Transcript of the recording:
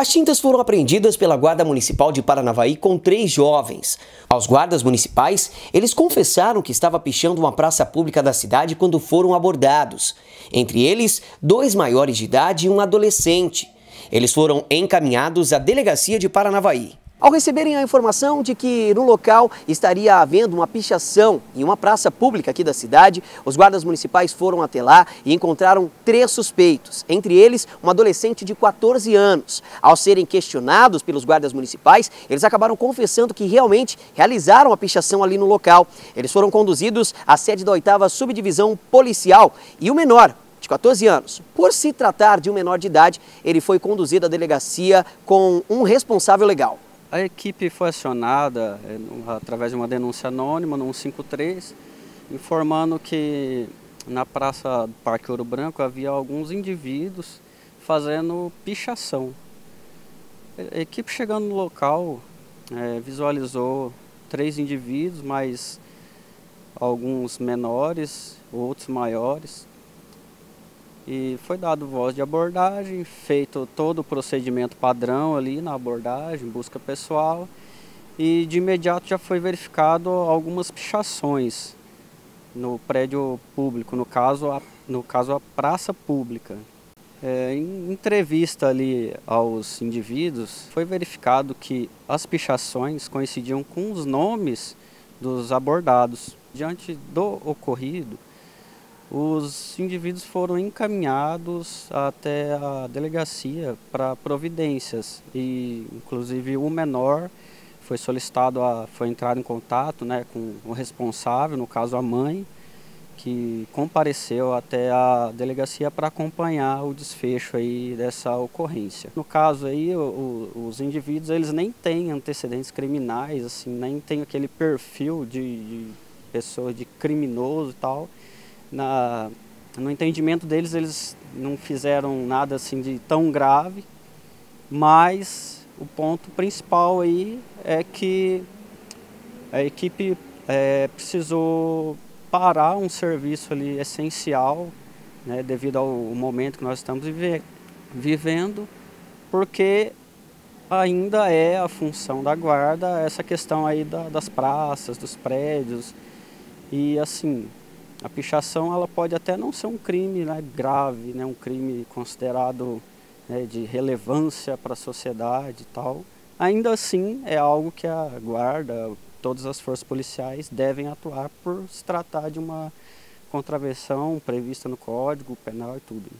As tintas foram apreendidas pela Guarda Municipal de Paranavaí com três jovens. Aos guardas municipais, eles confessaram que estava pichando uma praça pública da cidade quando foram abordados. Entre eles, dois maiores de idade e um adolescente. Eles foram encaminhados à delegacia de Paranavaí. Ao receberem a informação de que no local estaria havendo uma pichação em uma praça pública aqui da cidade, os guardas municipais foram até lá e encontraram três suspeitos, entre eles um adolescente de 14 anos. Ao serem questionados pelos guardas municipais, eles acabaram confessando que realmente realizaram a pichação ali no local. Eles foram conduzidos à sede da 8 Subdivisão Policial e o menor, de 14 anos. Por se tratar de um menor de idade, ele foi conduzido à delegacia com um responsável legal. A equipe foi acionada é, através de uma denúncia anônima no 153, informando que na Praça do Parque Ouro Branco havia alguns indivíduos fazendo pichação. A equipe chegando no local é, visualizou três indivíduos, mas alguns menores, outros maiores, e foi dado voz de abordagem, feito todo o procedimento padrão ali na abordagem, busca pessoal, e de imediato já foi verificado algumas pichações no prédio público, no caso a, no caso a praça pública. É, em entrevista ali aos indivíduos, foi verificado que as pichações coincidiam com os nomes dos abordados. Diante do ocorrido, os indivíduos foram encaminhados até a delegacia para providências e inclusive o menor foi solicitado a foi entrar em contato né com o responsável no caso a mãe que compareceu até a delegacia para acompanhar o desfecho aí dessa ocorrência. No caso aí, o, os indivíduos eles nem têm antecedentes criminais, assim, nem têm aquele perfil de, de pessoa de criminoso e tal na, no entendimento deles, eles não fizeram nada assim de tão grave, mas o ponto principal aí é que a equipe é, precisou parar um serviço ali essencial, né, devido ao momento que nós estamos vive vivendo, porque ainda é a função da guarda essa questão aí da, das praças, dos prédios, e assim, a pichação ela pode até não ser um crime né, grave, né, um crime considerado né, de relevância para a sociedade e tal. Ainda assim, é algo que a guarda, todas as forças policiais devem atuar por se tratar de uma contravenção prevista no Código Penal e tudo.